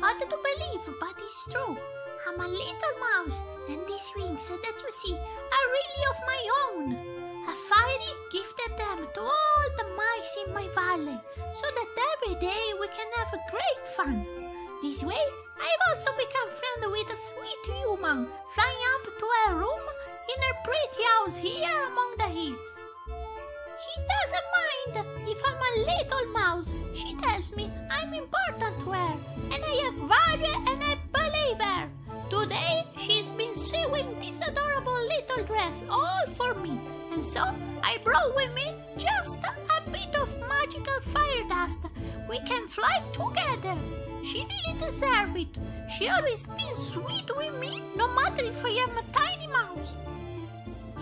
hard to believe, but it's true. I'm a little mouse, and these wings that you see are really of my own. A fairy gifted them to all the mice in my valley, so that every day we can have great fun. This way, I've also become friends with a sweet human flying up to her room in her pretty house here among mind if I'm a little mouse. She tells me I'm important to her, and I have value and I believe her. Today she's been sewing this adorable little dress all for me, and so I brought with me just a bit of magical fairy dust. We can fly together. She really deserves it. She always been sweet with me, no matter if I am a tiny mouse.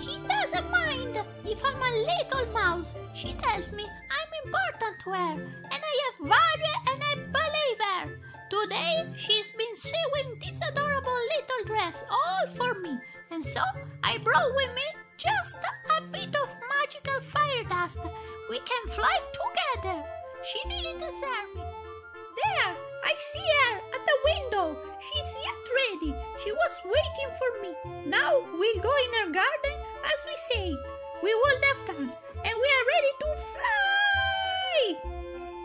She doesn't mind if I'm a little mouse. She tells me I'm important to her, and I have value and I believe her. Today she's been sewing this adorable little dress all for me, and so I brought with me just a bit of magical fairy dust. We can fly together. She really deserves me. There, I see her at the window. She's yet ready. She was waiting for me. Now we'll go in her garden as we said. We will have done, and we are ready to fly.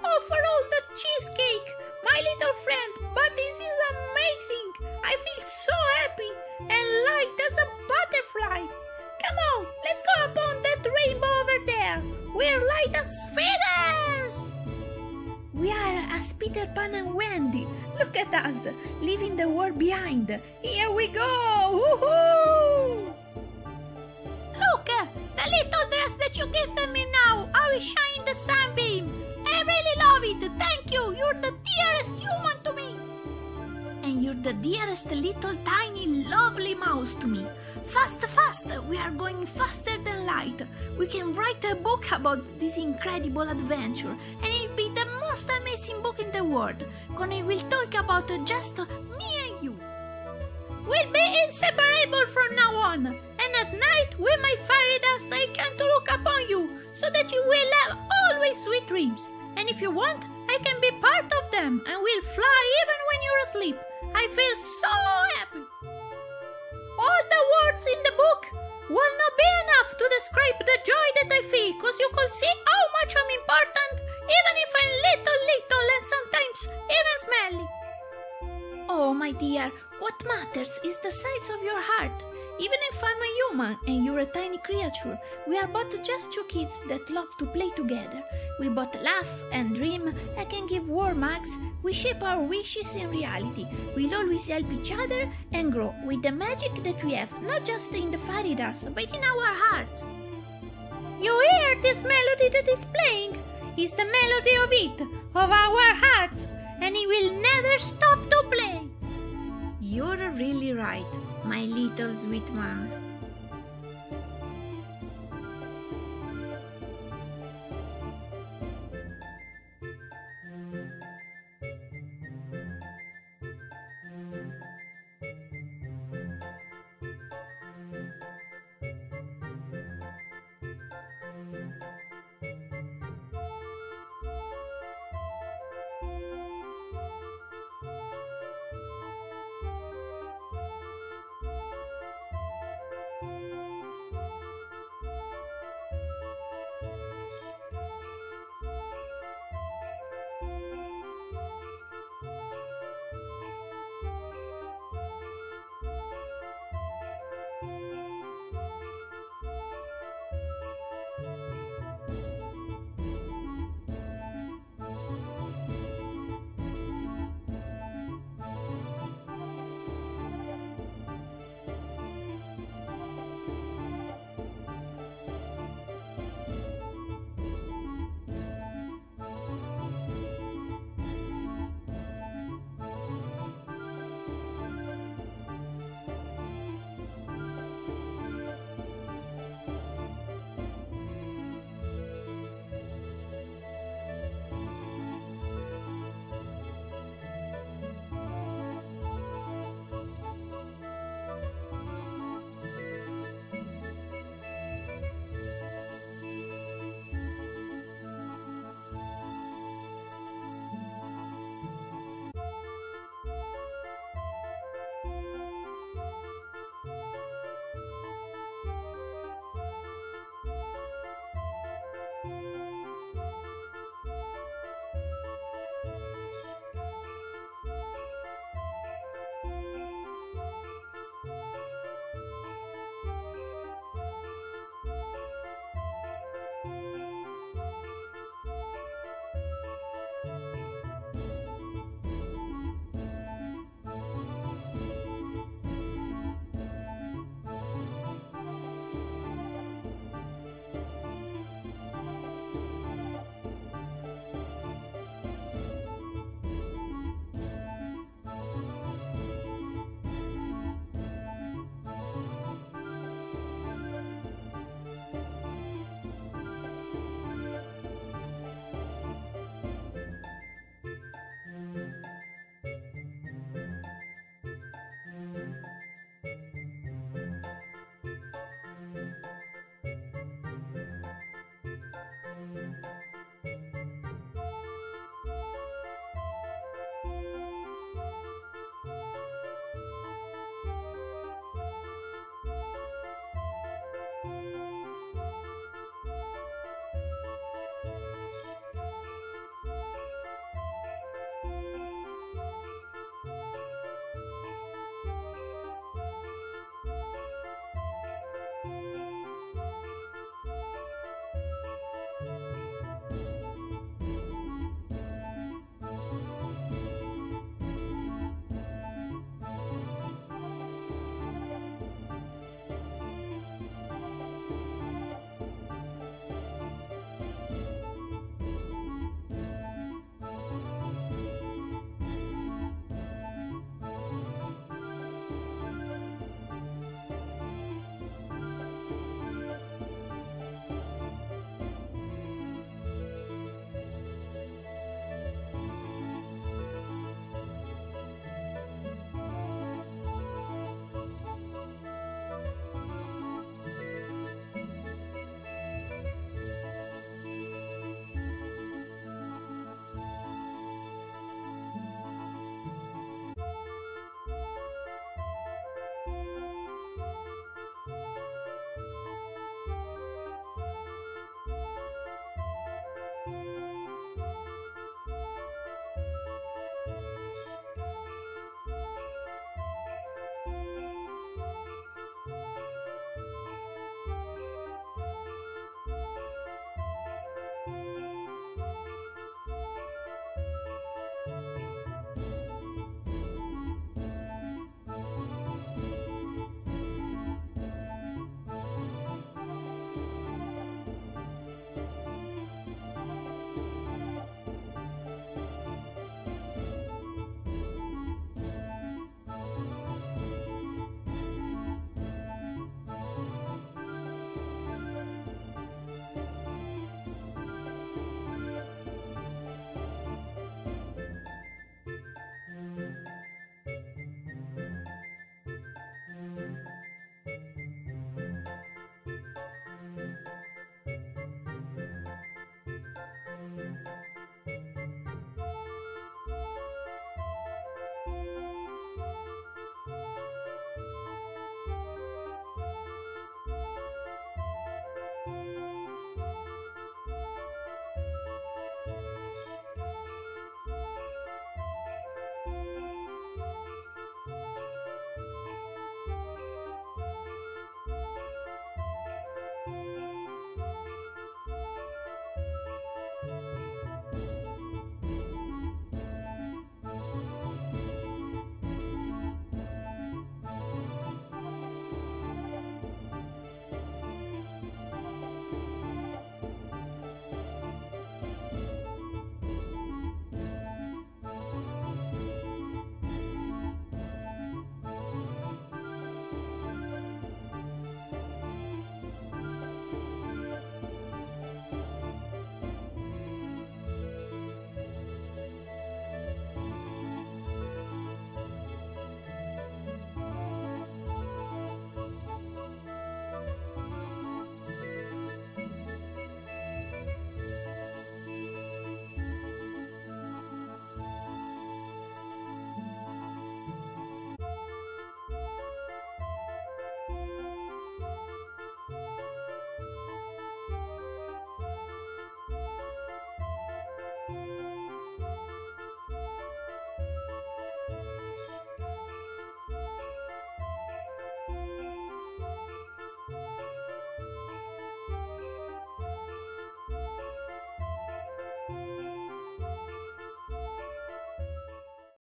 Oh, for all the cheesecake, my little friend, but this is amazing. I feel so happy and light as a butterfly. Come on, let's go upon that rainbow over there. We're light as feathers. We are as Peter Pan and Wendy. Look at us, leaving the world behind. Here we go! Woohoo! Little dress that you gave me now, I will shine in the sunbeam. I really love it. Thank you. You're the dearest human to me. And you're the dearest little tiny lovely mouse to me. Fast, fast! We are going faster than light. We can write a book about this incredible adventure, and it'll be the most amazing book in the world. Connie will talk about just me and you. We'll be inseparable from now on, at night, with my fairy dust, I come to look upon you, so that you will have always sweet dreams. And if you want, I can be part of them, and we'll fly even when you're asleep. I feel so happy. All the words in the book will not be enough to describe the joy that I feel, cause you can see how much I'm important, even if I'm little, little, and sometimes even smelly. Oh, my dear, what matters is the size of your heart. Even if I'm a human and you're a tiny creature, we are both just two kids that love to play together. We both laugh and dream and can give warm hugs. We shape our wishes in reality. We'll always help each other and grow with the magic that we have, not just in the fairy dust, but in our hearts. You hear this melody that is playing? It's the melody of it, of our hearts, and it will never stop my little sweet mouse.